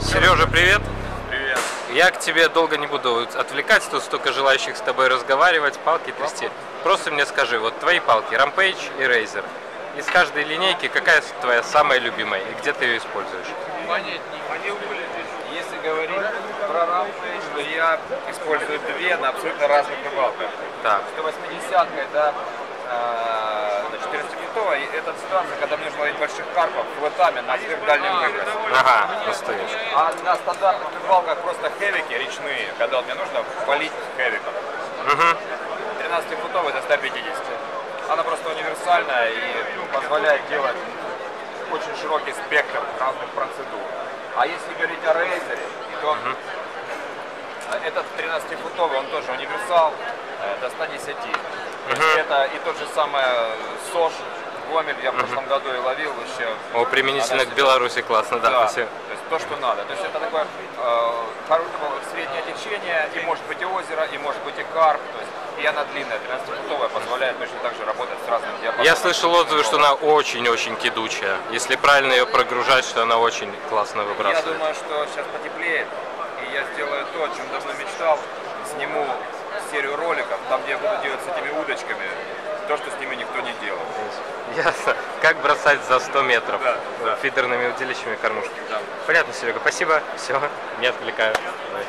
Сережа, привет. Привет. Я к тебе долго не буду отвлекать, тут столько желающих с тобой разговаривать, палки трясти. Просто мне скажи, вот твои палки, Rampage и Razer, из каждой линейки какая твоя самая любимая и где ты ее используешь? Монетник. Они были здесь. Если говорить про Rampage, то я использую две на абсолютно разных рыбалках. Так, 180 это на 14-футовой, это ситуация, когда мне нужно ловить больших карпов флотами на сверхдальнем выбросе. ага, настоящий. А на стандартных рыбалках просто хевики речные, когда мне нужно полить хевиком. Угу. 13-футовый до 150. Она просто универсальная и ну, позволяет делать очень широкий спектр разных процедур. А если говорить о рейзере, то этот 13-футовый, он тоже универсал э, до 110. То есть это и тот же самый СОЖ, Гомель, я в прошлом году и ловил еще. О, применительно к Беларуси классно, да, да, спасибо. то есть то, что надо. То есть это такое э, хорошее среднее течение, и может быть и озеро, и может быть и карп. То есть и она длинная, 13-футовая, позволяет точно так же работать с разным диапазоном. Я слышал отзывы, что она очень-очень кидучая. Если правильно ее прогружать, что она очень классно Я выбрасывает. думаю, что сейчас потеплеет, и я сделаю то, о чем давно мечтал. Сниму серию роликов, там, где я буду делать с этими удочками, то, что с ними. Ясно. Как бросать за 100 метров Да, да. фидерными удилищами кормушки. Понятно, Серега, спасибо. Все, не отвлекаю. Давай.